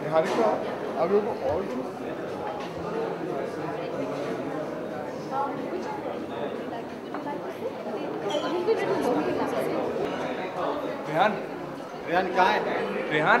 Niharika, are you all Rehan Rehan कहाँ है रेहान